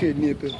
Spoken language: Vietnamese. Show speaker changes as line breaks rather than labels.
Que nipple.